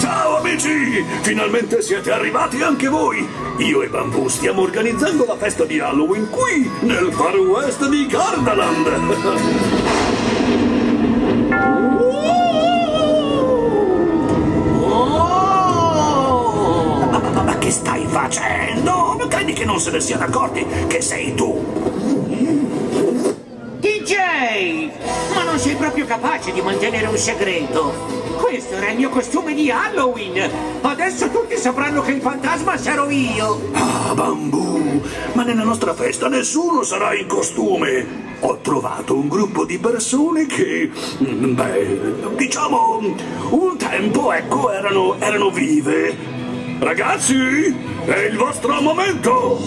Ciao amici! Finalmente siete arrivati anche voi! Io e Bamboo stiamo organizzando la festa di Halloween qui, nel Far West di Gardaland! stai facendo? Credi che non se ne siano accorti che sei tu? DJ! Ma non sei proprio capace di mantenere un segreto! Questo era il mio costume di Halloween! Adesso tutti sapranno che il fantasma sarò io! Ah, Bamboo! Ma nella nostra festa nessuno sarà in costume! Ho trovato un gruppo di persone che, beh, diciamo, un tempo, ecco, erano, erano vive. Ragazzi, è il vostro momento!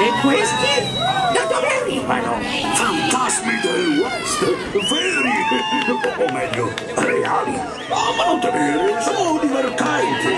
E questi? Da dove arrivano? Fantasmi del West, veri, o meglio, reali. Oh, ma non temere, sono divertenti.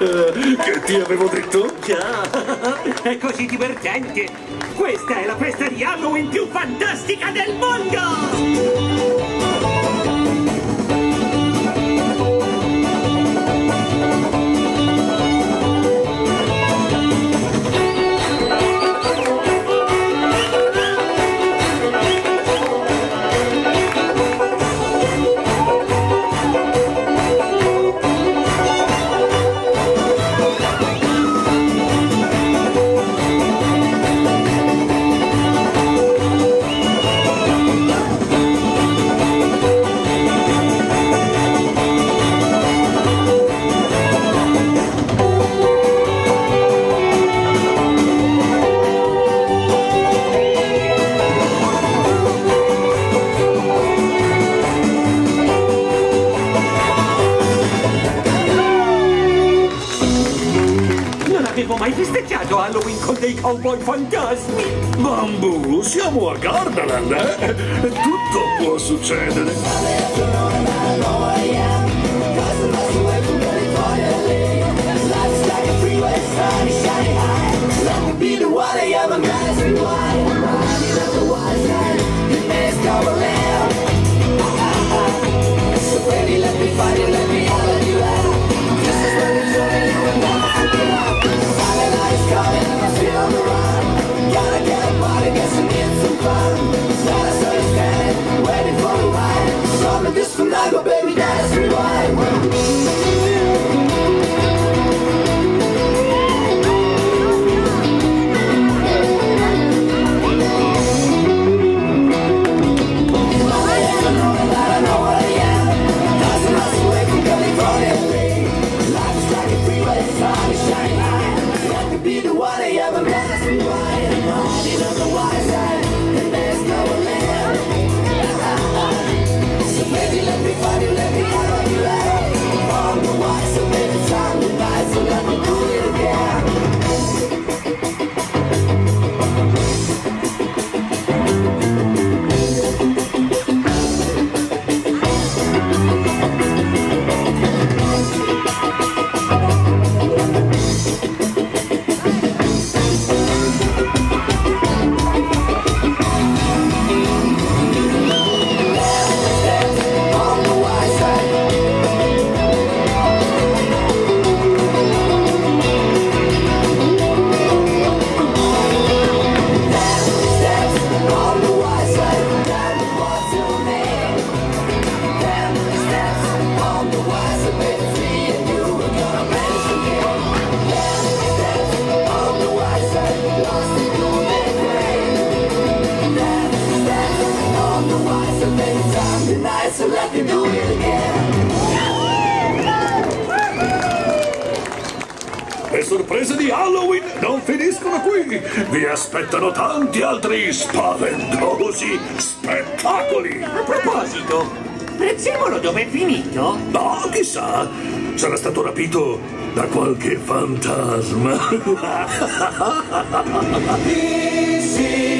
Che ti avevo detto? Già, è così divertente! Questa è la festa di Halloween più fantastica del mondo! festeggiato Halloween con dei cowboy fantasmi! Bambù, siamo a Gardaland, eh? Tutto può succedere! Be the one I am, I'm gonna be one be the one I ever met. Why on, the why. Tonight, so let me do it again. Le sorprese di Halloween non finiscono qui! Vi aspettano tanti altri spaventosi spettacoli! A proposito, Prezzemolo dove è finito? No, chissà, sarà stato rapito da qualche fantasma.